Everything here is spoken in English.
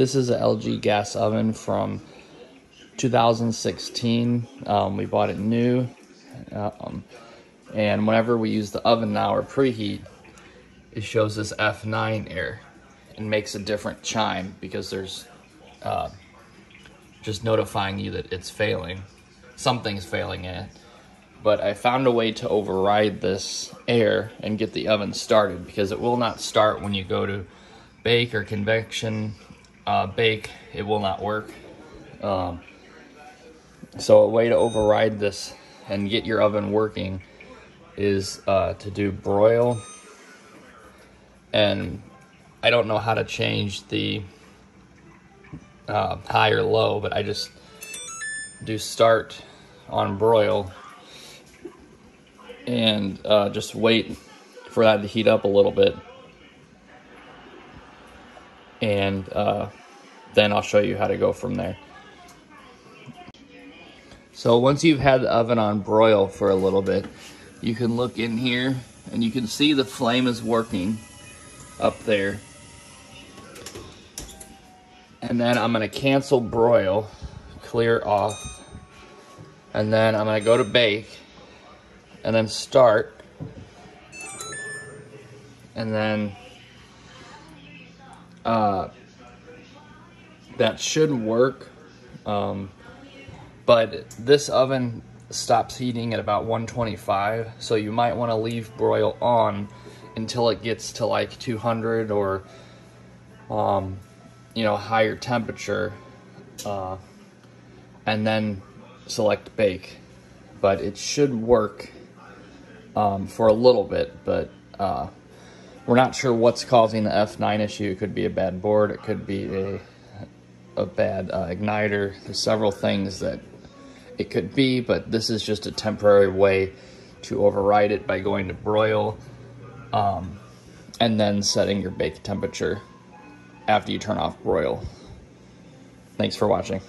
This is an LG gas oven from 2016. Um, we bought it new. Um, and whenever we use the oven now or preheat, it shows this F9 error and makes a different chime because there's uh, just notifying you that it's failing. Something's failing in it. But I found a way to override this error and get the oven started because it will not start when you go to bake or convection uh, bake, it will not work. Um, so a way to override this and get your oven working is uh, to do broil. And I don't know how to change the uh, high or low, but I just do start on broil and uh, just wait for that to heat up a little bit. And uh, then I'll show you how to go from there. So once you've had the oven on broil for a little bit, you can look in here and you can see the flame is working up there. And then I'm gonna cancel broil, clear off, and then I'm gonna go to bake, and then start, and then uh, that should work. Um, but this oven stops heating at about 125, so you might want to leave broil on until it gets to like 200 or um, you know higher temperature, uh, and then select bake. But it should work um, for a little bit, but uh, we're not sure what's causing the F9 issue. It could be a bad board, it could be a a bad uh, igniter. There's several things that it could be, but this is just a temporary way to override it by going to broil um, and then setting your bake temperature after you turn off broil. Thanks for watching.